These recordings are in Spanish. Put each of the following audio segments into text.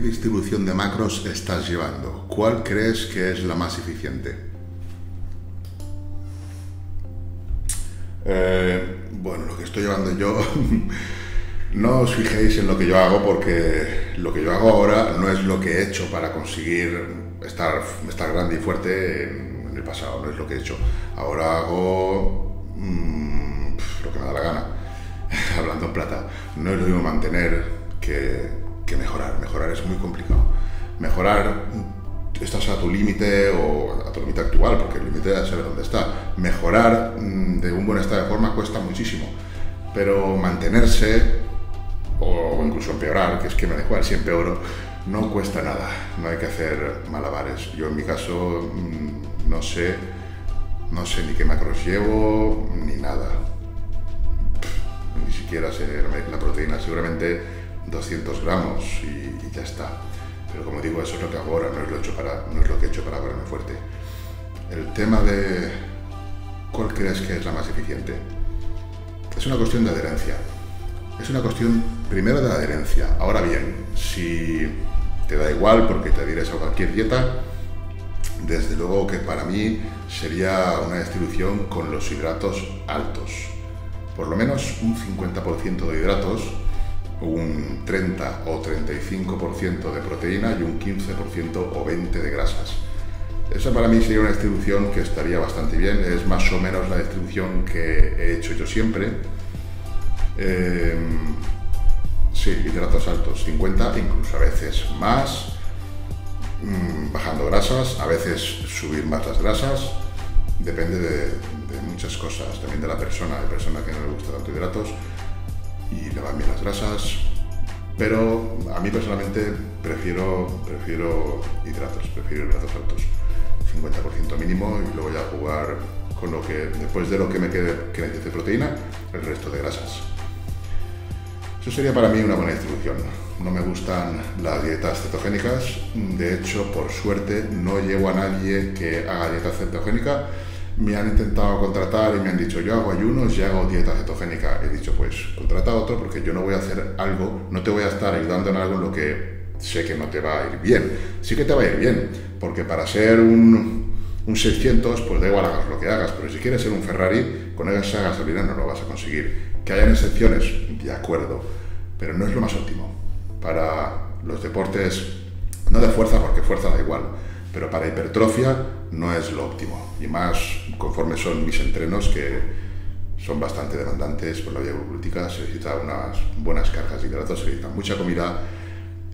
distribución de macros estás llevando? ¿Cuál crees que es la más eficiente? Eh, bueno, lo que estoy llevando yo, no os fijéis en lo que yo hago porque lo que yo hago ahora no es lo que he hecho para conseguir estar, estar grande y fuerte en, el pasado, no es lo que he hecho. Ahora hago mm, lo que me da la gana, hablando en plata. No es lo mismo mantener que, que mejorar. Mejorar es muy complicado. Mejorar estás a tu límite o a tu límite actual, porque el límite ya sabe dónde está. Mejorar mm, de un buen estado de forma cuesta muchísimo, pero mantenerse o incluso empeorar, que es que me da igual si empeoro, no cuesta nada, no hay que hacer malabares. Yo en mi caso mm, no sé, no sé ni qué macros llevo, ni nada. ni siquiera sé la proteína, seguramente 200 gramos y ya está pero como digo, eso es lo que hago ahora, no es lo, hecho para, no es lo que he hecho para ponerme fuerte. El tema de cuál crees que es la más eficiente es una cuestión de adherencia. Es una cuestión primero de adherencia. Ahora bien, si te da igual porque te adhieres a cualquier dieta, desde luego que para mí sería una distribución con los hidratos altos. Por lo menos un 50% de hidratos un 30 o 35% de proteína y un 15% o 20% de grasas. Esa para mí sería una distribución que estaría bastante bien, es más o menos la distribución que he hecho yo siempre. Em, sí, hidratos altos, 50, incluso a veces más, mm, bajando grasas, a veces subir más las grasas, depende de, muchas cosas, también de la persona, hay persona que no le gusta tanto hidratos, y le van bien las grasas, pero a mí personalmente prefiero, prefiero hidratos, prefiero hidratos altos, 50% mínimo y luego ya jugar con lo que, después de lo que me quede que necesite proteína, el resto de grasas. Eso sería para mí una buena distribución. No me gustan las dietas cetogénicas, de hecho, por suerte, no llevo a nadie que haga dieta cetogénica me han intentado contratar y me han dicho, yo hago ayunos y hago dieta cetogénica. He dicho, pues contrata a otro porque yo no voy a hacer algo, no te voy a estar ayudando en algo en lo que sé que no te va a ir bien. Sí que te va a ir bien, porque para ser un, un 600, pues da igual hagas lo que hagas, pero si quieres ser un Ferrari, con esa gasolina no lo vas a conseguir. Que hayan excepciones, de acuerdo, pero no es lo más óptimo. Para los deportes, no de fuerza, porque fuerza da igual, pero para hipertrofia no es lo óptimo. Y más conforme son mis entrenos, que son bastante demandantes por la vía glútica, se necesitan unas buenas cargas de hidratos, se necesita mucha comida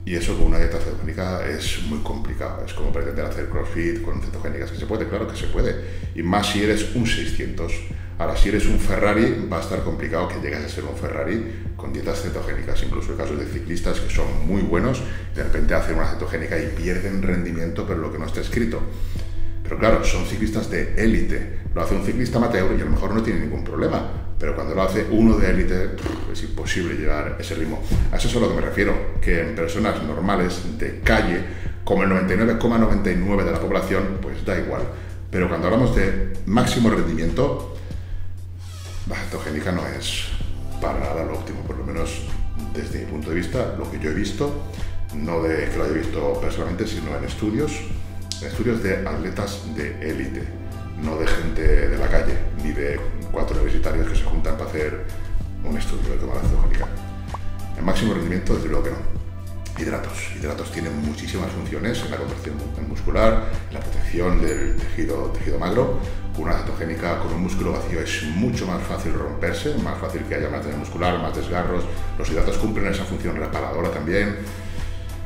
y eso con una dieta cetogénica es muy complicado. Es como pretender hacer crossfit con cetogénicas, que se puede, claro que se puede. Y más si eres un 600. Ahora, si eres un Ferrari, va a estar complicado que llegues a ser un Ferrari con dietas cetogénicas. Incluso hay casos de ciclistas que son muy buenos, de repente hacen una cetogénica y pierden rendimiento, pero lo que no está escrito. Pero claro, son ciclistas de élite. Lo hace un ciclista amateur y a lo mejor no tiene ningún problema. Pero cuando lo hace uno de élite, es imposible llevar ese ritmo. A eso es a lo que me refiero, que en personas normales, de calle, como el 99,99 de la población, pues da igual. Pero cuando hablamos de máximo rendimiento, la cetogénica no es para nada lo óptimo, por lo menos desde mi punto de vista, lo que yo he visto, no de que lo haya visto personalmente, sino en estudios, estudios de atletas de élite, no de gente de la calle, ni de cuatro universitarios que se juntan para hacer un estudio de tomar cetogénica. El máximo rendimiento, desde luego que no. Hidratos. Hidratos tienen muchísimas funciones en la contracción muscular, en la protección del tejido, tejido magro. Una cetogénica con un músculo vacío es mucho más fácil romperse, más fácil que haya más daño muscular, más desgarros. Los hidratos cumplen esa función reparadora también.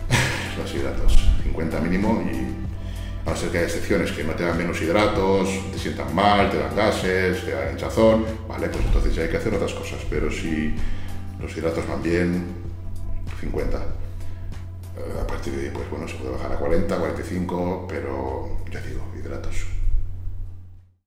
Los hidratos, 50 mínimo y a no ser que haya excepciones que no te dan menos hidratos, te sientan mal, te dan gases, te dan hinchazón, vale, pues entonces ya hay que hacer otras cosas. Pero si los hidratos van bien, 50. Eh, a partir de ahí, pues bueno, se puede bajar a 40, 45, pero ya digo, hidratos.